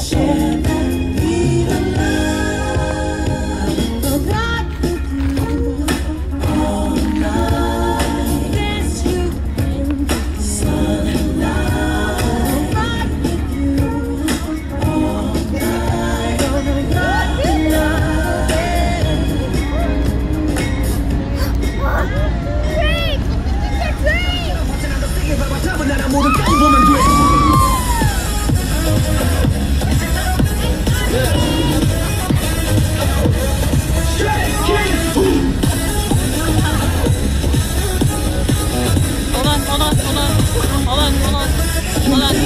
写 Hold on.